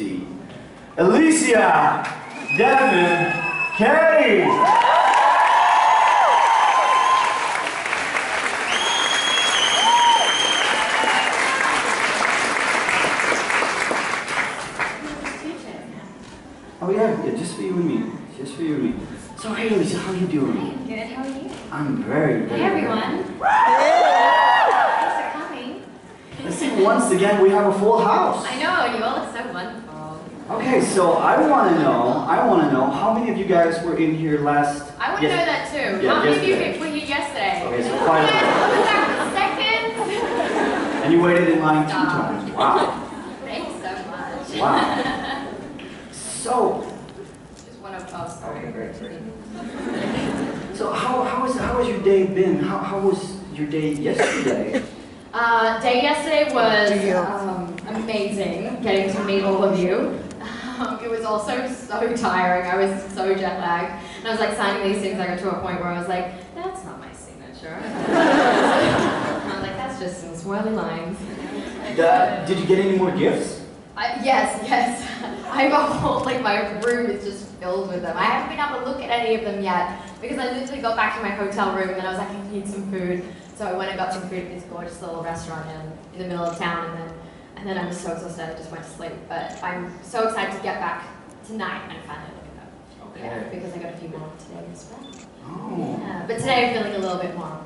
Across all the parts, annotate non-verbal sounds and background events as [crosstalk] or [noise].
seat. Alycia, Devin, Katie. Oh yeah, yeah, just for you and me. Just for you and me. So hey Alycia, how you doing? Good, how are you? I'm very, very Hey everyone. Thanks for coming. Listen, once again, we have a full house. I know, you all look so wonderful. Okay, so I want to know, I want to know how many of you guys were in here last... I want to yes- know that too. Yeah, how many yesterday. of you were here yesterday? Okay, so five. seconds. And you waited in line two times. Wow. Thanks so much. Wow. [laughs] So, Just one of us. Okay, great, great. so how, how, is, how has your day been? How, how was your day yesterday? Uh, day yesterday was um, amazing, getting to meet all of you. Um, it was also so tiring. I was so jet lagged. And I was like signing these things. I got to a point where I was like, that's not my signature. and [laughs] I was like, that's just some swirly lines. The- did you get any more gifts? I, yes, yes. [laughs] I have a whole, like my room is just filled with them. I haven't been able to look at any of them yet because I literally got back to my hotel room and I was like, I need some food. So I went and got some food at this gorgeous little restaurant in, in the middle of town and then, and then I was so exhausted I just went to sleep. But I'm so excited to get back tonight and finally look at them. Yeah, because I got a few more today as well. Oh, Yeah, but today I'm feeling a little bit more,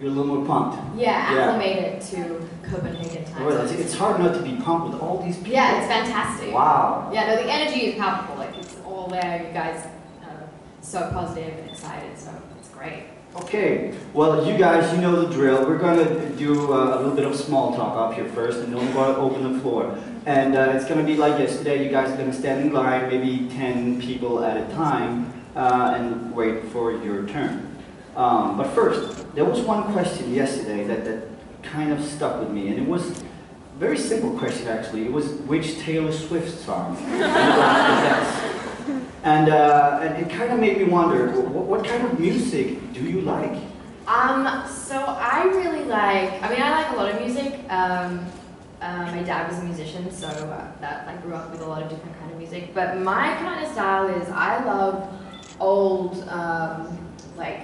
you're a little more pumped. yeah, Yeah. acclimated to Copenhagen time. Oh, well, it's, it's hard not to be pumped with all these people. Yeah, it's fantastic. Wow. Yeah, no, the energy is palpable. Like it's all there. You guys so positive and excited, so it's great. Okay, well, you guys, you know the drill. We're going to do uh, a little bit of small talk up here first, and then we're going to open the floor. And uh, it's going to be like yesterday. You guys are going to stand in line, maybe 10 people at a time, uh, and wait for your turn. Um, but first, there was one question yesterday that, that kind of stuck with me, and it was a very simple question, actually. It was which Taylor Swift song? [laughs] you like the best? And, uh, and it kind of made me wonder, what, what kind of music do you like? Um, so I really like. I mean, I like a lot of music. Um, uh, my dad was a musician, so uh, that like grew up with a lot of different kind of music. But my kind of style is I love old, um, like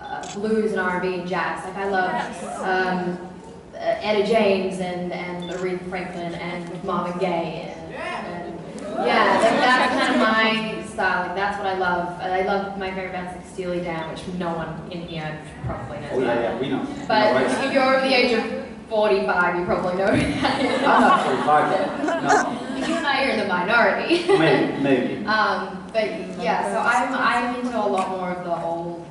uh, blues and R&B and jazz. Like I love um, uh, Etta James and and Aretha Franklin and Marvin Gaye and, and yeah, like that's kind of my style. Like that's what I love. I love my favorite bands like Steely Dan, which no one in here probably knows. Oh yeah, yeah, we know. But No, right? if you're over the age of 45, you probably know who that is. I'm not 45 yet. No, [laughs] You and I are in the minority. maybe, maybe. um, but yeah, so I'm I'm into a lot more of the old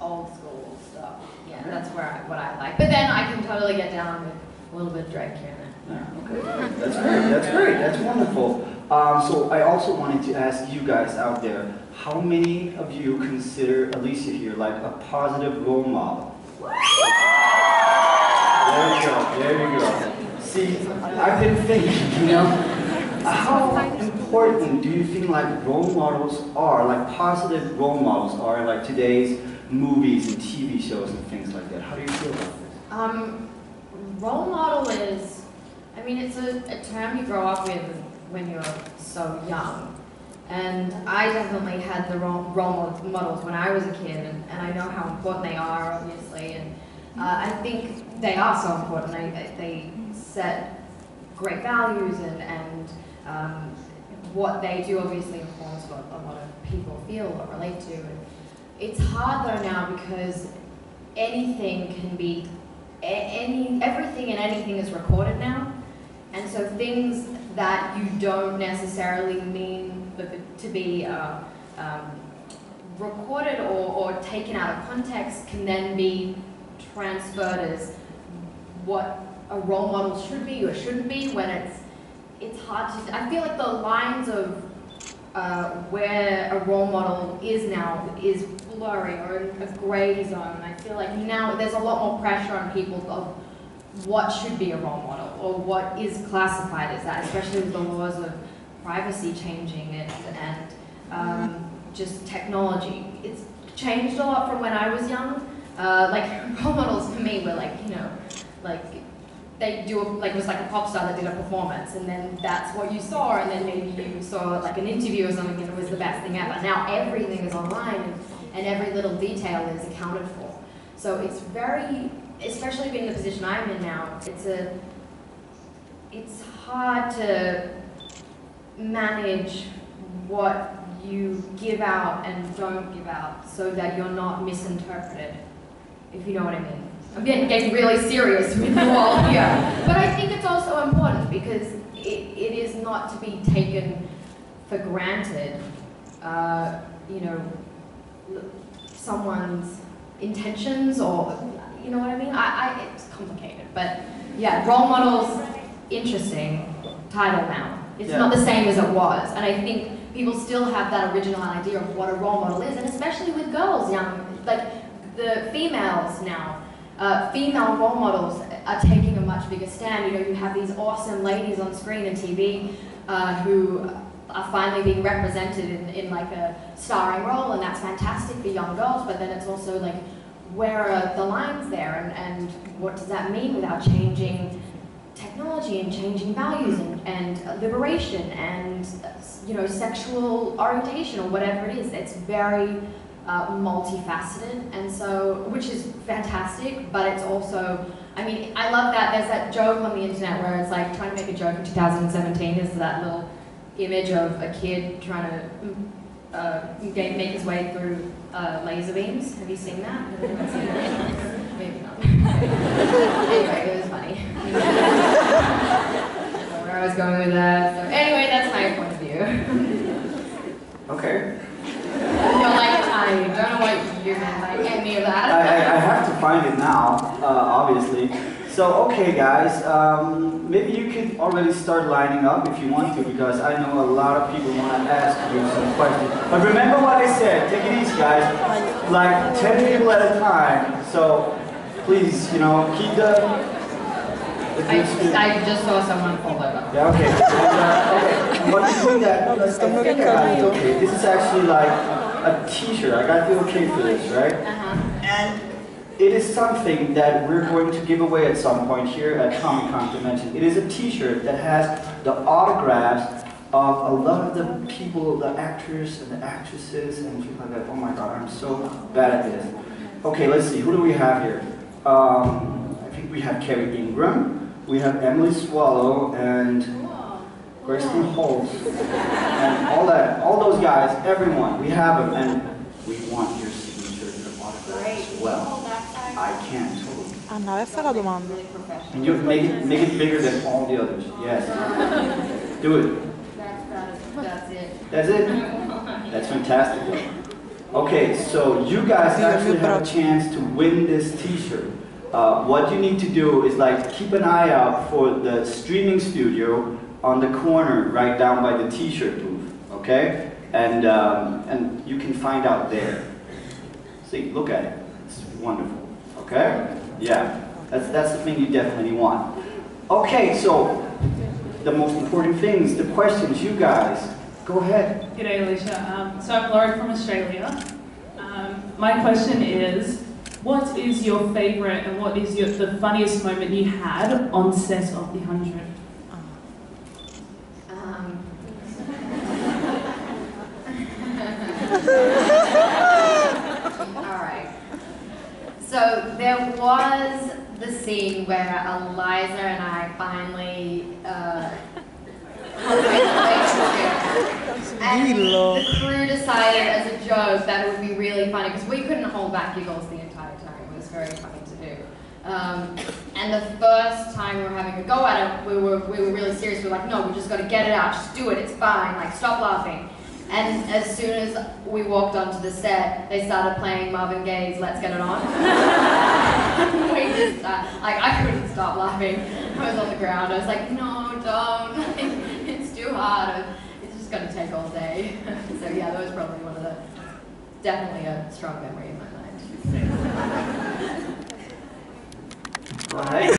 old school stuff. Yeah, that's where I, what I like. But then I can totally get down with a little bit of Drake here and there. Yeah, okay. That's great, that's great, that's wonderful. Um, so I also wanted to ask you guys out there, how many of you consider Alycia here like a positive role model? There you go, there you go. See, I've been thinking, you know, how important do you think like role models are, like positive role models are, like today's movies and TV shows and things like that? How do you feel about this? Um, role model is, I mean, it's a, a term you grow up with when you're so young. And I definitely had the role, models when I was a kid, and, and I know how important they are, obviously. And uh, I think they are so important. They, they set great values, and, and um, what they do obviously informs what a lot of people feel or relate to. And it's hard though now because anything can be any everything and anything is recorded now and so things that you don't necessarily mean to be uh, um, recorded or, or taken out of context can then be transferred as what a role model should be or shouldn't be when it's it's hard to i feel like the lines of uh, where a role model is now is blurry or a gray zone. I feel like now there's a lot more pressure on people of what should be a role model or what is classified as that, especially with the laws of privacy changing and, and um, just technology. It's changed a lot from when I was young. Uh, like [laughs] role models for me were like, you know, like they do a, like it was like a pop star that did a performance, and then that's what you saw, and then maybe you saw like an interview or something, and it was the best thing ever. Now everything is online, and, and every little detail is accounted for. So it's very, especially being in the position I'm in now, it's a, it's hard to manage what you give out and don't give out so that you're not misinterpreted, if you know what I mean. I'm getting, getting really serious with you all here. But I think it's also important because it, it is not to be taken for granted, uh, you know, someone's intentions or, you know what I mean? I, I, it's complicated, but yeah, role models, interesting title now. It's Yeah. not the same as it was, and I think people still have that original idea of what a role model is, and especially with girls, young, like the females now. Uh, female role models are taking a much bigger stand. You know, you have these awesome ladies on screen and TV uh, who are finally being represented in, in like a starring role, and that's fantastic for young girls. But then it's also like, where are the lines there, and, and what does that mean without changing technology and changing values and, and liberation and you know sexual orientation or whatever it is? It's very uh, multifaceted, and so which is fantastic. But it's also, I mean, I love that. There's that joke on the internet where it's like trying to make a joke in 2017 is that little image of a kid trying to uh, get, make his way through uh, laser beams. Have you seen that? Seen that? [laughs] Maybe not. [laughs] anyway, it was funny. Don't [laughs] know where I was going with that. So anyway, that's my point of view. Okay. no, like I don't know what you meant by any of I, I, that. I have to find it now, uh, obviously. So, okay, guys, um, maybe you could already start lining up if you want to, because I know a lot of people want to ask you some questions. But remember what I said, take it easy, guys. Like 10 people at a time. So, please, you know, keep the. the I, good. I just saw someone fall over. Yeah, okay. And, uh, okay. What you do that? I think I got it okay. This is actually like a T-shirt. I got the okay for this, right? Uh-huh. And it is something that we're going to give away at some point here at Comic Con Convention. It is a T-shirt that has the autographs of a lot of the people, the actors and the actresses and things like that. Oh my God, I'm so bad at this. Okay, let's see. Who do we have here? Um, I think we have Kerry Ingram. We have Emily Swallow and Kristen Holt and all that, all those guys, everyone. We have them, and we want your signature and autographs as well. I can totally. Anna, vai fare la domanda. Really. And you make it make it bigger than all the others. Yes. [laughs] Do it. That's, that's, that's it. That's it. That's fantastic. Okay, so you guys actually have a chance to win this T-shirt. Uh, what you need to do is like keep an eye out for the streaming studio on the corner right down by the T-shirt booth. Okay, and um, and you can find out there. See, look at it wonderful. Okay? Yeah. That's, that's the thing you definitely want. Okay, so the most important things, the questions, you guys. Go ahead. G'day, Alycia. Um, so I'm Laurie from Australia. Um, my question is, what is your favourite and what is your, the funniest moment you had on set of The 100? Was the scene where Eliza and I finally uh, had a relationship. And the crew decided as a joke that it would be really funny because we couldn't hold back giggles the entire time. It was very funny to do. Um, and the first time we were having a go at it, we were, we were really serious. We were like, no, we just got to get it out. Just do it. It's fine. Like, stop laughing. And as soon as we walked onto the set, they started playing Marvin Gaye's Let's Get It On. [laughs] we just, uh, like, I couldn't stop laughing. I was on the ground. I was like, no, don't. Like, [laughs] it's too hard. It's just going to take all day. [laughs] so, yeah, that was probably one of the, definitely a strong memory in my mind. Go ahead.